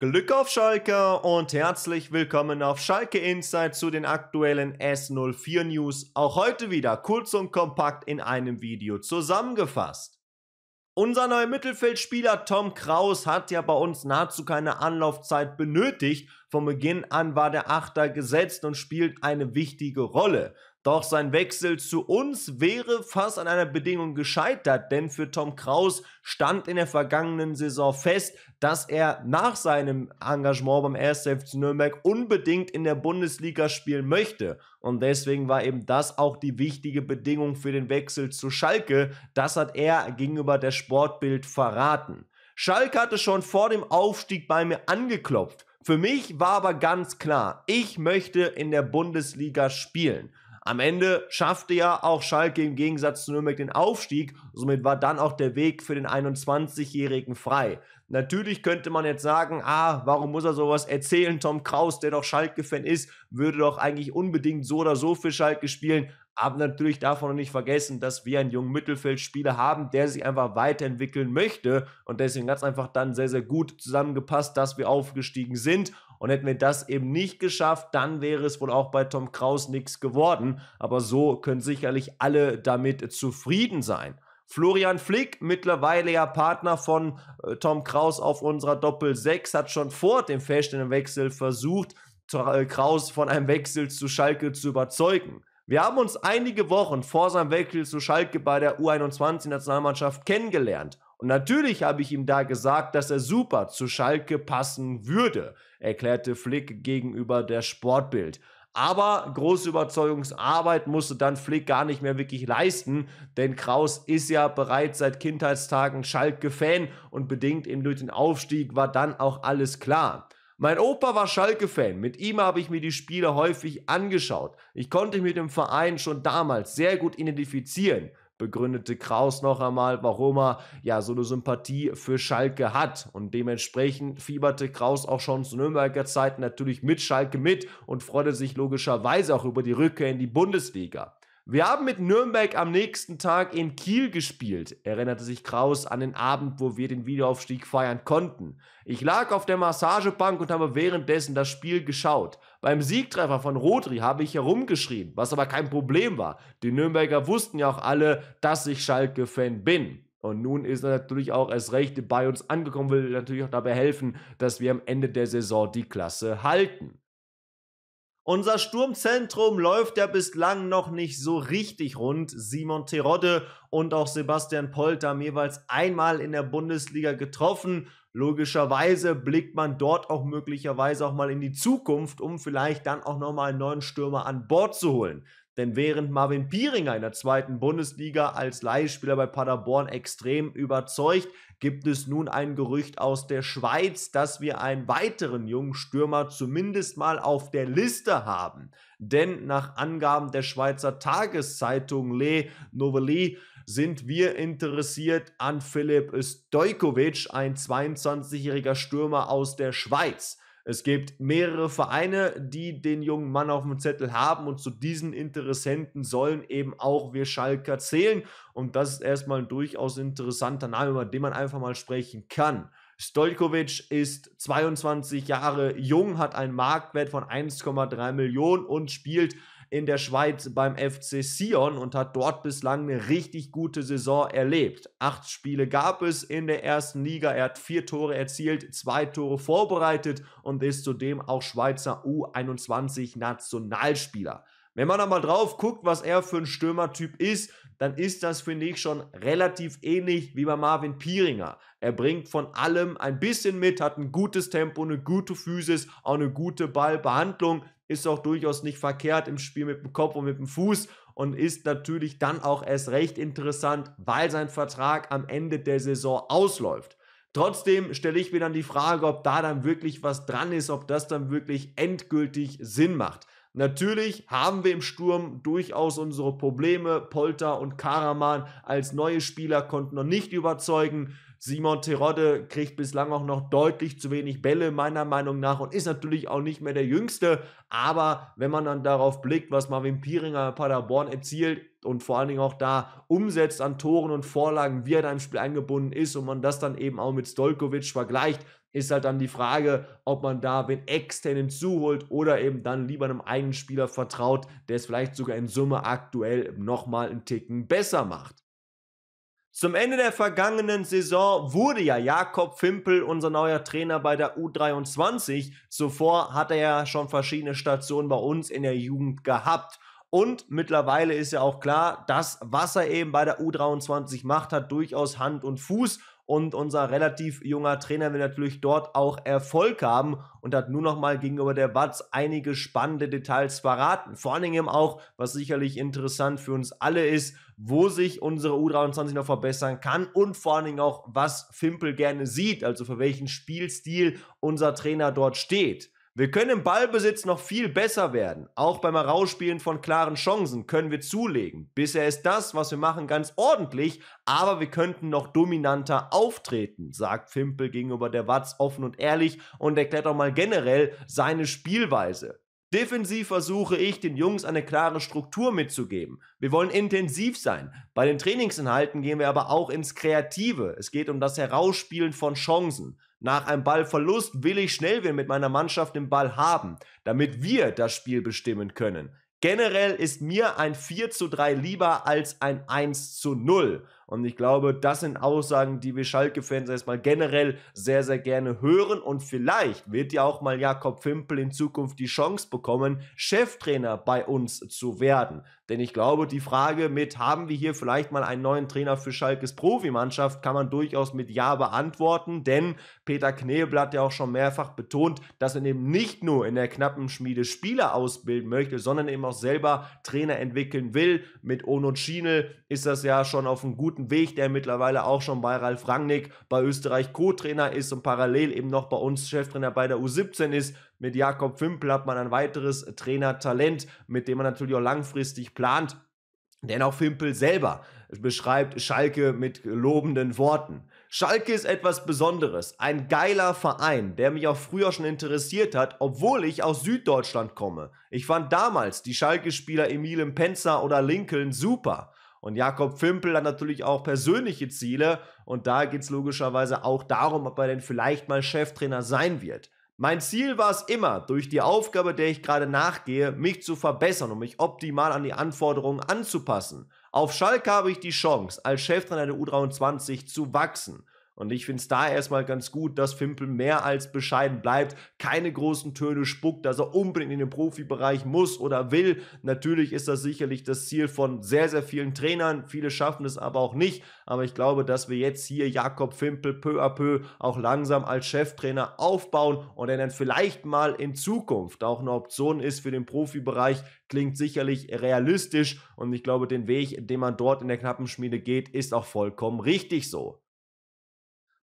Glück auf Schalke und herzlich willkommen auf Schalke Insight zu den aktuellen S04 News. Auch heute wieder kurz und kompakt in einem Video zusammengefasst. Unser neuer Mittelfeldspieler Tom Kraus hat ja bei uns nahezu keine Anlaufzeit benötigt. Von Beginn an war der Achter gesetzt und spielt eine wichtige Rolle. Doch sein Wechsel zu uns wäre fast an einer Bedingung gescheitert, denn für Tom Kraus stand in der vergangenen Saison fest, dass er nach seinem Engagement beim 1. FC Nürnberg unbedingt in der Bundesliga spielen möchte. Und deswegen war eben das auch die wichtige Bedingung für den Wechsel zu Schalke. Das hat er gegenüber der Sportbild verraten. Schalke hatte schon vor dem Aufstieg bei mir angeklopft. Für mich war aber ganz klar, ich möchte in der Bundesliga spielen. Am Ende schaffte ja auch Schalke im Gegensatz zu Nürnberg den Aufstieg, somit war dann auch der Weg für den 21-Jährigen frei. Natürlich könnte man jetzt sagen, ah, warum muss er sowas erzählen? Tom Kraus, der doch Schalke-Fan ist, würde doch eigentlich unbedingt so oder so für Schalke spielen. Aber natürlich darf man nicht vergessen, dass wir einen jungen Mittelfeldspieler haben, der sich einfach weiterentwickeln möchte. Und deswegen hat es einfach dann sehr, sehr gut zusammengepasst, dass wir aufgestiegen sind. Und hätten wir das eben nicht geschafft, dann wäre es wohl auch bei Tom Kraus nichts geworden. Aber so können sicherlich alle damit zufrieden sein. Florian Flick, mittlerweile ja Partner von äh, Tom Kraus auf unserer Doppel 6, hat schon vor dem Wechsel versucht, äh, Kraus von einem Wechsel zu Schalke zu überzeugen. Wir haben uns einige Wochen vor seinem Wechsel zu Schalke bei der U21-Nationalmannschaft kennengelernt. Und natürlich habe ich ihm da gesagt, dass er super zu Schalke passen würde, erklärte Flick gegenüber der Sportbild. Aber große Überzeugungsarbeit musste dann Flick gar nicht mehr wirklich leisten, denn Kraus ist ja bereits seit Kindheitstagen Schalke-Fan und bedingt eben durch den Aufstieg war dann auch alles klar. Mein Opa war Schalke-Fan. Mit ihm habe ich mir die Spiele häufig angeschaut. Ich konnte mich mit dem Verein schon damals sehr gut identifizieren. Begründete Kraus noch einmal, warum er ja so eine Sympathie für Schalke hat. Und dementsprechend fieberte Kraus auch schon zu Nürnberger Zeiten natürlich mit Schalke mit und freute sich logischerweise auch über die Rückkehr in die Bundesliga. Wir haben mit Nürnberg am nächsten Tag in Kiel gespielt, erinnerte sich Kraus an den Abend, wo wir den Wiederaufstieg feiern konnten. Ich lag auf der Massagebank und habe währenddessen das Spiel geschaut. Beim Siegtreffer von Rodri habe ich herumgeschrien, was aber kein Problem war. Die Nürnberger wussten ja auch alle, dass ich Schalke-Fan bin. Und nun ist er natürlich auch erst recht bei uns angekommen, will natürlich auch dabei helfen, dass wir am Ende der Saison die Klasse halten. Unser Sturmzentrum läuft ja bislang noch nicht so richtig rund. Simon Terodde und auch Sebastian Polter haben jeweils einmal in der Bundesliga getroffen. Logischerweise blickt man dort auch möglicherweise auch mal in die Zukunft, um vielleicht dann auch nochmal einen neuen Stürmer an Bord zu holen. Denn während Marvin Pieringer in der zweiten Bundesliga als Leihspieler bei Paderborn extrem überzeugt, gibt es nun ein Gerücht aus der Schweiz, dass wir einen weiteren jungen Stürmer zumindest mal auf der Liste haben. Denn nach Angaben der Schweizer Tageszeitung Le Novelli sind wir interessiert an Philipp Stojkovic, ein 22-jähriger Stürmer aus der Schweiz. Es gibt mehrere Vereine, die den jungen Mann auf dem Zettel haben und zu diesen Interessenten sollen eben auch wir Schalker zählen. Und das ist erstmal ein durchaus interessanter Name, über den man einfach mal sprechen kann. Stojkovic ist 22 Jahre jung, hat einen Marktwert von 1,3 Millionen und spielt in der Schweiz beim FC Sion und hat dort bislang eine richtig gute Saison erlebt. Acht Spiele gab es in der ersten Liga. Er hat vier Tore erzielt, zwei Tore vorbereitet und ist zudem auch Schweizer U21 Nationalspieler. Wenn man aber drauf guckt, was er für ein Stürmertyp ist, dann ist das, finde ich, schon relativ ähnlich wie bei Marvin Pieringer. Er bringt von allem ein bisschen mit, hat ein gutes Tempo, eine gute Physis, auch eine gute Ballbehandlung, ist auch durchaus nicht verkehrt im Spiel mit dem Kopf und mit dem Fuß und ist natürlich dann auch erst recht interessant, weil sein Vertrag am Ende der Saison ausläuft. Trotzdem stelle ich mir dann die Frage, ob da dann wirklich was dran ist, ob das dann wirklich endgültig Sinn macht. Natürlich haben wir im Sturm durchaus unsere Probleme. Polter und Karaman als neue Spieler konnten noch nicht überzeugen. Simon Terodde kriegt bislang auch noch deutlich zu wenig Bälle, meiner Meinung nach, und ist natürlich auch nicht mehr der Jüngste. Aber wenn man dann darauf blickt, was Marvin Pieringer Paderborn erzielt und vor allen Dingen auch da umsetzt an Toren und Vorlagen, wie er da im Spiel eingebunden ist und man das dann eben auch mit Stolkovic vergleicht, ist halt dann die Frage, ob man da wen extern hinzuholt oder eben dann lieber einem eigenen Spieler vertraut, der es vielleicht sogar in Summe aktuell nochmal einen Ticken besser macht. Zum Ende der vergangenen Saison wurde ja Jakob Fimpel unser neuer Trainer bei der U23. Zuvor hat er ja schon verschiedene Stationen bei uns in der Jugend gehabt. Und mittlerweile ist ja auch klar, dass was er eben bei der U23 macht, hat durchaus Hand und Fuß und unser relativ junger Trainer will natürlich dort auch Erfolg haben und hat nur noch mal gegenüber der Watz einige spannende Details verraten. Vor allen Dingen auch, was sicherlich interessant für uns alle ist, wo sich unsere U23 noch verbessern kann und vor allen Dingen auch, was Fimpel gerne sieht, also für welchen Spielstil unser Trainer dort steht. Wir können im Ballbesitz noch viel besser werden. Auch beim Herausspielen von klaren Chancen können wir zulegen. Bisher ist das, was wir machen, ganz ordentlich, aber wir könnten noch dominanter auftreten, sagt Fimpel gegenüber der Watz offen und ehrlich und erklärt auch mal generell seine Spielweise. Defensiv versuche ich, den Jungs eine klare Struktur mitzugeben. Wir wollen intensiv sein. Bei den Trainingsinhalten gehen wir aber auch ins Kreative. Es geht um das Herausspielen von Chancen. Nach einem Ballverlust will ich schnell wieder mit meiner Mannschaft den Ball haben, damit wir das Spiel bestimmen können. Generell ist mir ein 4 zu 3 lieber als ein 1 zu 0. Und ich glaube, das sind Aussagen, die wir Schalke-Fans erstmal generell sehr, sehr gerne hören. Und vielleicht wird ja auch mal Jakob Fimpel in Zukunft die Chance bekommen, Cheftrainer bei uns zu werden. Denn ich glaube, die Frage mit, haben wir hier vielleicht mal einen neuen Trainer für Schalkes Profimannschaft, kann man durchaus mit Ja beantworten. Denn Peter Knebel hat ja auch schon mehrfach betont, dass er eben nicht nur in der knappen Schmiede Spieler ausbilden möchte, sondern eben auch selber Trainer entwickeln will. Mit Ono Schienel ist das ja schon auf einem guten guten Weg, der mittlerweile auch schon bei Ralf Rangnick bei Österreich Co-Trainer ist und parallel eben noch bei uns Cheftrainer bei der U17 ist. Mit Jakob Fimpel hat man ein weiteres Trainertalent, mit dem man natürlich auch langfristig plant. Denn auch Fimpel selber beschreibt Schalke mit lobenden Worten. Schalke ist etwas Besonderes, ein geiler Verein, der mich auch früher schon interessiert hat, obwohl ich aus Süddeutschland komme. Ich fand damals die Schalke-Spieler Emile Penzer oder Lincoln super. Und Jakob Fimpel hat natürlich auch persönliche Ziele und da geht es logischerweise auch darum, ob er denn vielleicht mal Cheftrainer sein wird. Mein Ziel war es immer, durch die Aufgabe, der ich gerade nachgehe, mich zu verbessern und mich optimal an die Anforderungen anzupassen. Auf Schalke habe ich die Chance, als Cheftrainer der U23 zu wachsen. Und ich finde es da erstmal ganz gut, dass Fimpel mehr als bescheiden bleibt, keine großen Töne spuckt, dass er unbedingt in den Profibereich muss oder will. Natürlich ist das sicherlich das Ziel von sehr, sehr vielen Trainern. Viele schaffen es aber auch nicht. Aber ich glaube, dass wir jetzt hier Jakob Fimpel peu à peu auch langsam als Cheftrainer aufbauen und er dann vielleicht mal in Zukunft auch eine Option ist für den Profibereich, klingt sicherlich realistisch. Und ich glaube, den Weg, den man dort in der knappen Schmiede geht, ist auch vollkommen richtig so.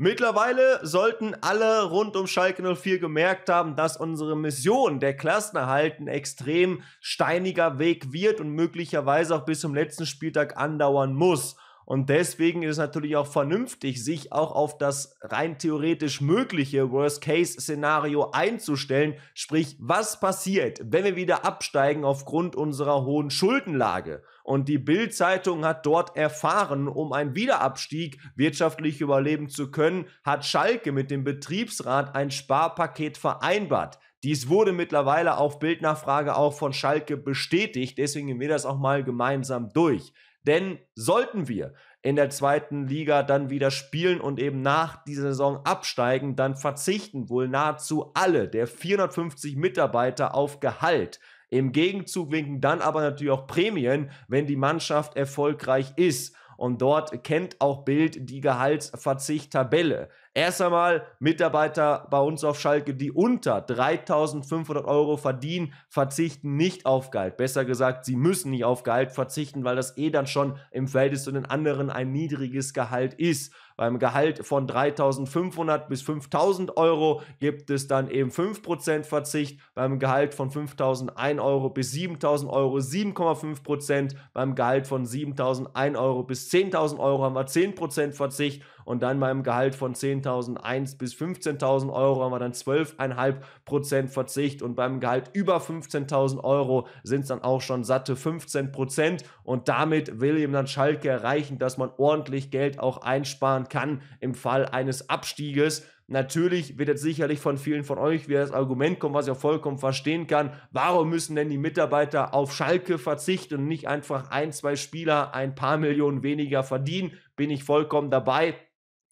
Mittlerweile sollten alle rund um Schalke 04 gemerkt haben, dass unsere Mission, der Klassenerhalt, ein extrem steiniger Weg wird und möglicherweise auch bis zum letzten Spieltag andauern muss. Und deswegen ist es natürlich auch vernünftig, sich auch auf das rein theoretisch mögliche Worst-Case-Szenario einzustellen. Sprich, was passiert, wenn wir wieder absteigen aufgrund unserer hohen Schuldenlage? Und die Bild-Zeitung hat dort erfahren, um einen Wiederabstieg wirtschaftlich überleben zu können, hat Schalke mit dem Betriebsrat ein Sparpaket vereinbart. Dies wurde mittlerweile auf Bildnachfrage auch von Schalke bestätigt, deswegen gehen wir das auch mal gemeinsam durch. Denn sollten wir in der zweiten Liga dann wieder spielen und eben nach dieser Saison absteigen, dann verzichten wohl nahezu alle der 450 Mitarbeiter auf Gehalt. Im Gegenzug winken dann aber natürlich auch Prämien, wenn die Mannschaft erfolgreich ist. Und dort kennt auch Bild die Gehaltsverzicht-Tabelle. Erst einmal Mitarbeiter bei uns auf Schalke, die unter 3500 Euro verdienen, verzichten nicht auf Gehalt. Besser gesagt, sie müssen nicht auf Gehalt verzichten, weil das eh dann schon im Verhältnis zu den anderen ein niedriges Gehalt ist. Beim Gehalt von 3500 bis 5000 Euro gibt es dann eben 5% Verzicht. Beim Gehalt von 5001 Euro bis 7000 Euro 7,5%. Beim Gehalt von 7001 Euro bis 10.000 Euro haben wir 10% Verzicht und dann beim Gehalt von 10.001 bis 15.000 Euro haben wir dann 12,5% Verzicht und beim Gehalt über 15.000 Euro sind es dann auch schon satte 15% und damit will eben dann Schalke erreichen, dass man ordentlich Geld auch einsparen kann im Fall eines Abstieges. Natürlich wird jetzt sicherlich von vielen von euch wieder das Argument kommen, was ich auch vollkommen verstehen kann. Warum müssen denn die Mitarbeiter auf Schalke verzichten und nicht einfach ein, zwei Spieler ein paar Millionen weniger verdienen? Bin ich vollkommen dabei.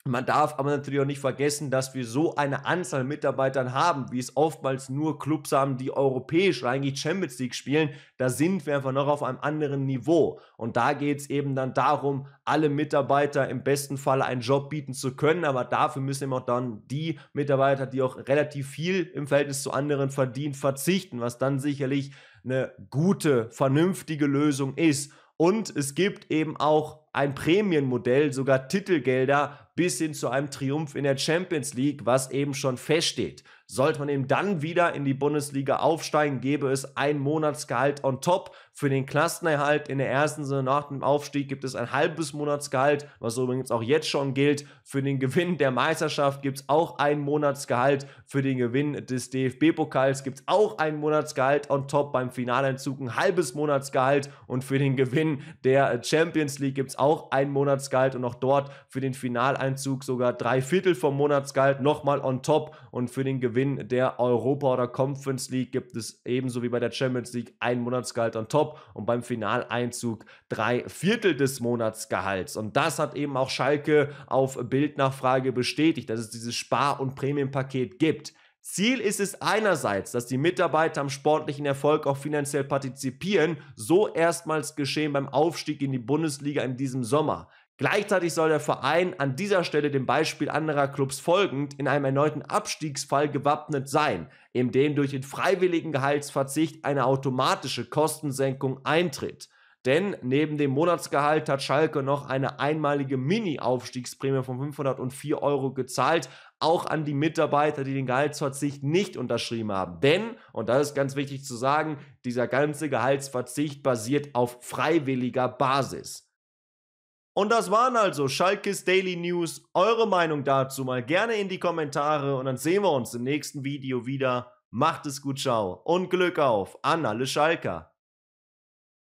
Man darf aber natürlich auch nicht vergessen, dass wir so eine Anzahl Mitarbeitern haben, wie es oftmals nur Clubs haben, die europäisch eigentlich Champions League spielen. Da sind wir einfach noch auf einem anderen Niveau. Und da geht es eben dann darum, alle Mitarbeiter im besten Fall einen Job bieten zu können. Aber dafür müssen eben auch dann die Mitarbeiter, die auch relativ viel im Verhältnis zu anderen verdienen, verzichten, was dann sicherlich eine gute, vernünftige Lösung ist. Und es gibt eben auch ein Prämienmodell, sogar Titelgelder bis hin zu einem Triumph in der Champions League, was eben schon feststeht. Sollte man eben dann wieder in die Bundesliga aufsteigen, gäbe es ein Monatsgehalt on top. Für den Klassenerhalt in der ersten Saison nach dem Aufstieg gibt es ein halbes Monatsgehalt, was übrigens auch jetzt schon gilt. Für den Gewinn der Meisterschaft gibt es auch ein Monatsgehalt. Für den Gewinn des DFB-Pokals gibt es auch ein Monatsgehalt on top. Beim Finaleinzug ein halbes Monatsgehalt. Und für den Gewinn der Champions League gibt es auch ein Monatsgehalt. Und auch dort für den Finaleinzug sogar drei Viertel vom Monatsgehalt nochmal on top. Und für den Gewinn Gewinn der Europa- oder Conference League gibt es ebenso wie bei der Champions League ein Monatsgehalt on top und beim Finaleinzug drei Viertel des Monatsgehalts. Und das hat eben auch Schalke auf Bildnachfrage bestätigt, dass es dieses Spar- und Prämienpaket gibt. Ziel ist es einerseits, dass die Mitarbeiter am sportlichen Erfolg auch finanziell partizipieren, so erstmals geschehen beim Aufstieg in die Bundesliga in diesem Sommer. Gleichzeitig soll der Verein an dieser Stelle dem Beispiel anderer Clubs folgend in einem erneuten Abstiegsfall gewappnet sein, in dem durch den freiwilligen Gehaltsverzicht eine automatische Kostensenkung eintritt. Denn neben dem Monatsgehalt hat Schalke noch eine einmalige Mini-Aufstiegsprämie von 504 Euro gezahlt, auch an die Mitarbeiter, die den Gehaltsverzicht nicht unterschrieben haben. Denn, und das ist ganz wichtig zu sagen, dieser ganze Gehaltsverzicht basiert auf freiwilliger Basis. Und das waren also Schalkes Daily News. Eure Meinung dazu mal gerne in die Kommentare und dann sehen wir uns im nächsten Video wieder. Macht es gut, ciao und Glück auf an alle Schalker.